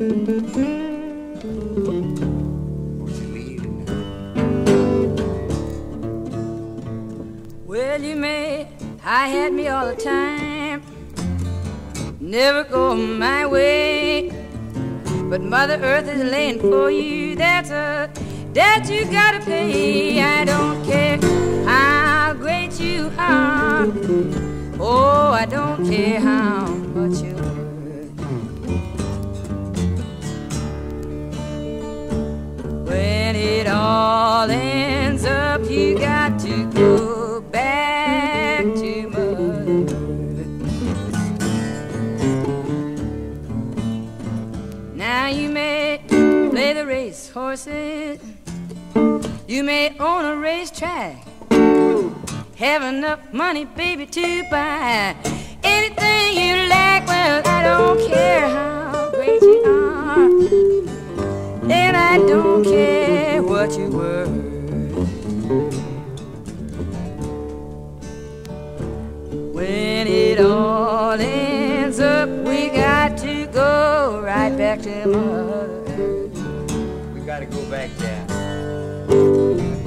Well, you may I had me all the time, never go my way. But Mother Earth is laying for you. That's a debt you gotta pay. I don't care how great you are. Oh, I don't care how much you all ends up, you got to go back to Mother. Now you may play the race horses. You may own a racetrack. Have enough money, baby, to buy anything you like. Well, I don't care how great you are. And I don't care what you were. All ends up, we got to go right back to Mother. We gotta go back there.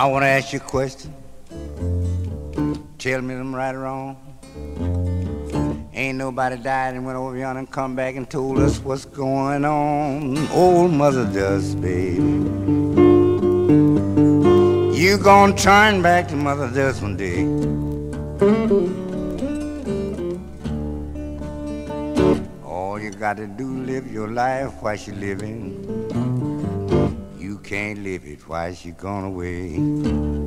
I want to ask you a question. Tell me them right or wrong. Ain't nobody died and went over yonder and come back and told us what's going on. Old mother does, baby. You gonna turn back to mother does one day. All you gotta do live your life while she living. You can't live it while she gone away.